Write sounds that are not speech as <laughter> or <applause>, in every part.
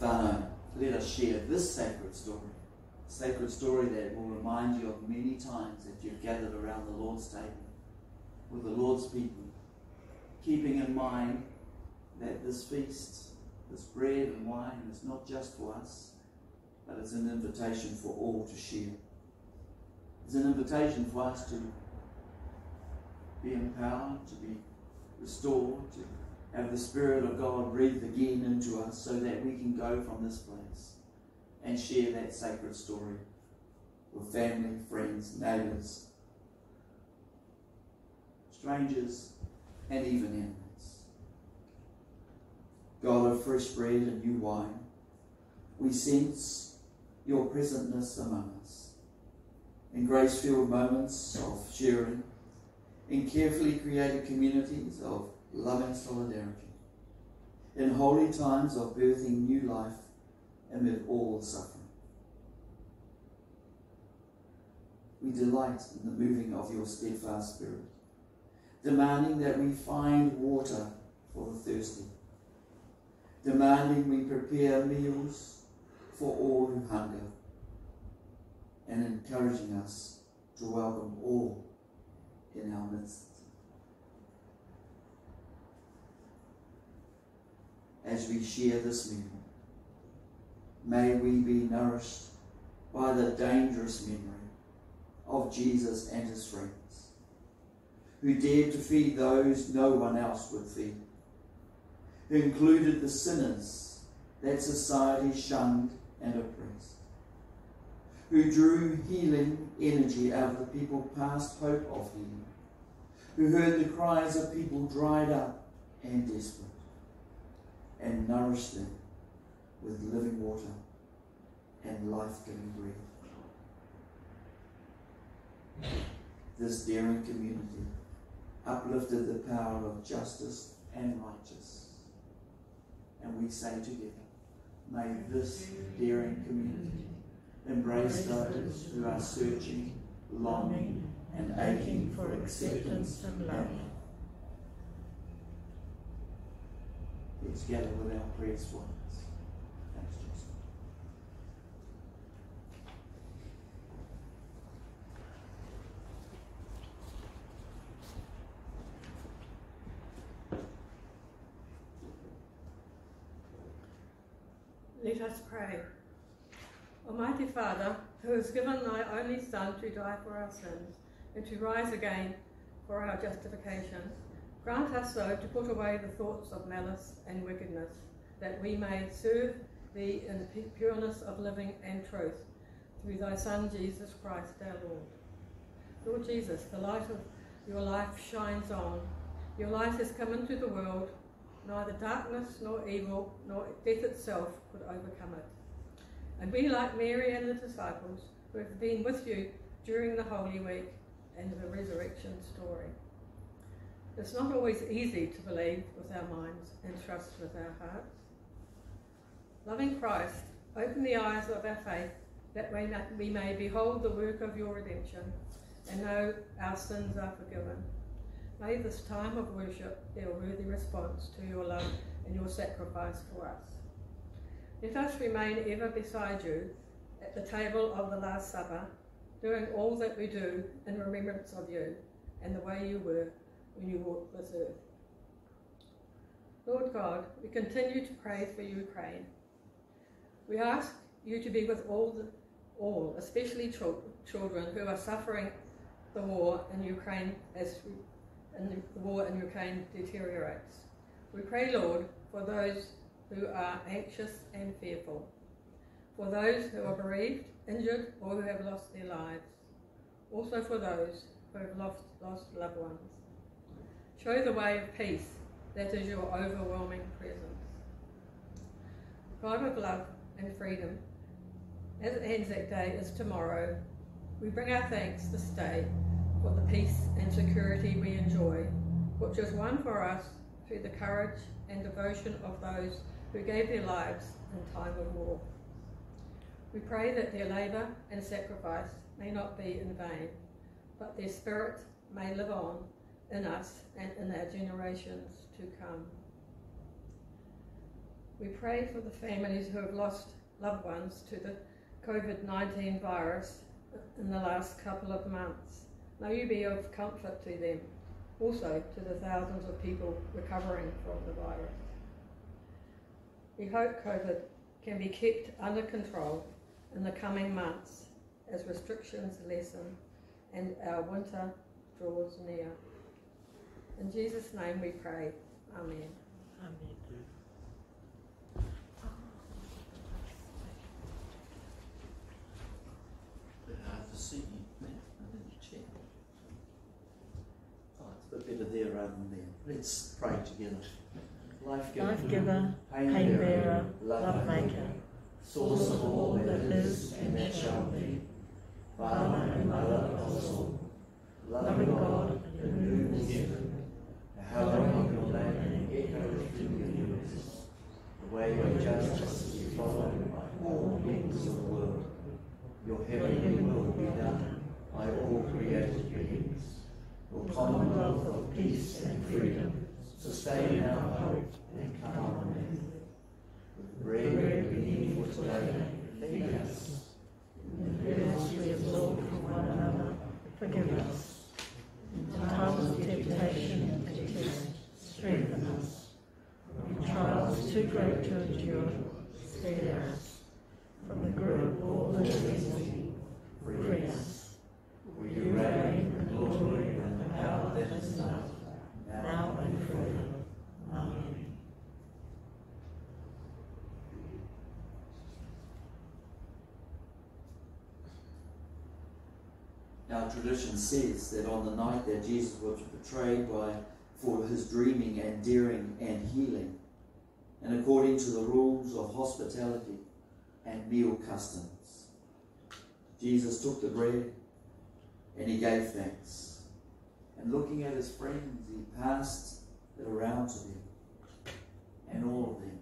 whānau, let us share this sacred story. A Sacred story that will remind you of many times that you've gathered around the Lord's table with the Lord's people, keeping in mind that this feast, this bread and wine, is not just for us, but it's an invitation for all to share. It's an invitation for us to be empowered, to be restored, to have the Spirit of God breathed again into us so that we can go from this place and share that sacred story with family, friends, neighbours, strangers, and even enemies. God of fresh bread and new wine, we sense your presentness among us in grace filled moments of sharing, in carefully created communities of loving solidarity, in holy times of birthing new life amid all suffering. We delight in the moving of your steadfast spirit, demanding that we find water for the thirsty, demanding we prepare meals for all who hunger, and encouraging us to welcome all in our midst. As we share this meal, may we be nourished by the dangerous memory of Jesus and his friends, who dared to feed those no one else would feed, who included the sinners that society shunned and oppressed, who drew healing energy out of the people past hope of healing, who heard the cries of people dried up and desperate, and nourish them with living water and life-giving breath. This daring community uplifted the power of justice and righteousness. And we say together, may this daring community embrace those who are searching, longing, and aching for acceptance and love. Let's gather with our prayers for us. Let us pray. Almighty Father, who has given thy only Son to die for our sins and to rise again for our justification, grant us so to put away the thoughts of malice and wickedness, that we may serve thee in the pureness of living and truth, through thy Son Jesus Christ our Lord. Lord Jesus, the light of your life shines on. Your light has come into the world. Neither darkness nor evil nor death itself could overcome it. And we, like Mary and the disciples, who have been with you during the Holy Week and the resurrection story. It's not always easy to believe with our minds and trust with our hearts. Loving Christ, open the eyes of our faith that we may behold the work of your redemption and know our sins are forgiven. May this time of worship be a worthy response to your love and your sacrifice for us. Let us remain ever beside you at the table of the Last Supper, doing all that we do in remembrance of you and the way you were when you walked this earth. Lord God, we continue to pray for Ukraine. We ask you to be with all, the, all especially children who are suffering the war in Ukraine as and the war in Ukraine deteriorates. We pray, Lord, for those who are anxious and fearful, for those who are bereaved, injured, or who have lost their lives, also for those who have lost, lost loved ones. Show the way of peace that is your overwhelming presence. God of love and freedom, as Anzac Day is tomorrow, we bring our thanks this day for the peace and security we enjoy, which is won for us through the courage and devotion of those who gave their lives in time of war. We pray that their labour and sacrifice may not be in vain, but their spirit may live on in us and in our generations to come. We pray for the families who have lost loved ones to the COVID 19 virus in the last couple of months. May you be of comfort to them, also to the thousands of people recovering from the virus. We hope COVID can be kept under control in the coming months as restrictions lessen and our winter draws near. In Jesus' name we pray. Amen. Amen. Hard to see you there. I didn't check. Oh, it's a bit better there rather than there. Let's pray together. Life giver, Life giver, pain pain bearer, bearer, love love maker, maker, source of all that is and that shall be. Father and mother of us all, loving God, who moves heaven, the hallowing of your name echoes through the universe. The way of justice is followed by all peoples of the world. Your heavenly will be done by all created beings. Your commonwealth of peace and freedom sustain our hope and calm on earth. With bread we need for today, feed us. in the bills we absorb from one another, forgive us. In times of temptation and test, strengthen us. In trials too great to endure, spare us. From the grip of all that is evil, free us. For You reign in glory and the power that is love, now and forever. Amen. Tradition says that on the night that Jesus was betrayed by for his dreaming and daring and healing, and according to the rules of hospitality and meal customs, Jesus took the bread and he gave thanks. And looking at his friends, he passed it around to them, and all of them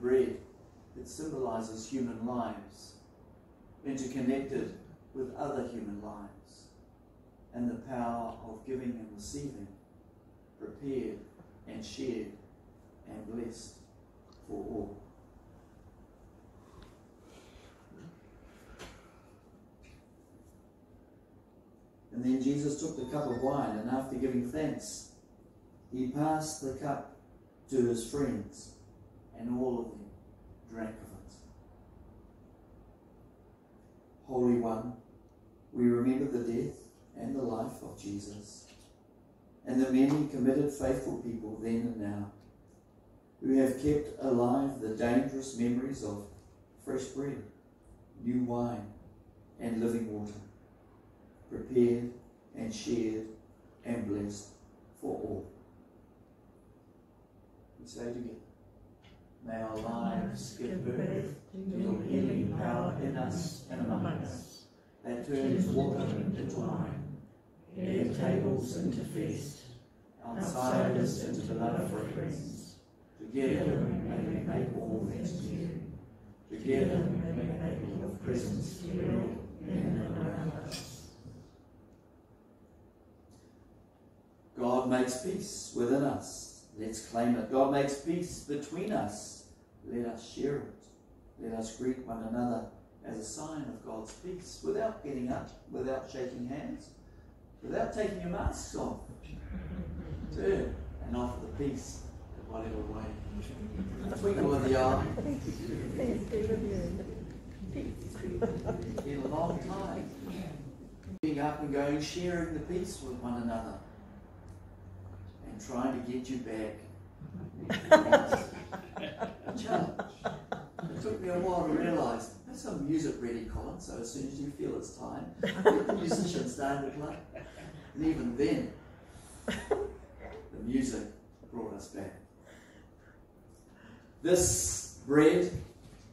bread, that symbolizes human lives, interconnected with other human lives, and the power of giving and receiving, prepared and shared and blessed for all. And then Jesus took the cup of wine, and after giving thanks, he passed the cup to his friends and all of them drank of it. Holy One, we remember the death and the life of Jesus, and the many committed faithful people then and now, who have kept alive the dangerous memories of fresh bread, new wine, and living water, prepared and shared and blessed for all. We say together. May our lives give birth to your healing power in us and among us, that turns water into wine, Dead tables into feast, outsiders into beloved friends. Together may we make all things new. Together may we make your presence real in and around us. God makes peace within us. Let's claim it. God makes peace between us. Let us share it. Let us greet one another as a sign of God's peace without getting up, without shaking hands, without taking your masks off. <laughs> Turn and offer the peace in whatever way. Twinkle of the eye. In a long time. Getting up and going, sharing the peace with one another. And trying to get you back. <laughs> Challenge. It took me a while to realise there's some music ready, Colin, so as soon as you feel it's time, get the <laughs> musicians down to play. And even then, the music brought us back. This bread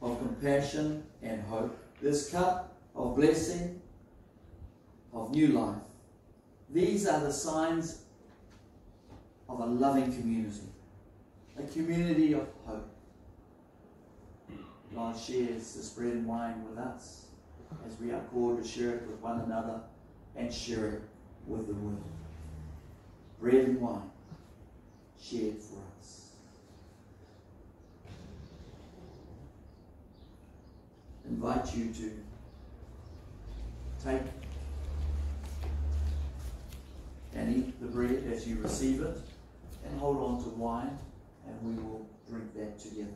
of compassion and hope, this cup of blessing, of new life, these are the signs of a loving community, a community of hope, now shares this bread and wine with us as we are called to share it with one another and share it with the world. Bread and wine shared for us. Invite you to take and eat the bread as you receive it and hold on to wine and we will drink that together.